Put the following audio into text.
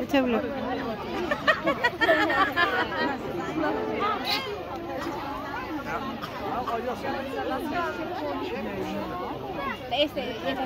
Bıçak Este, esa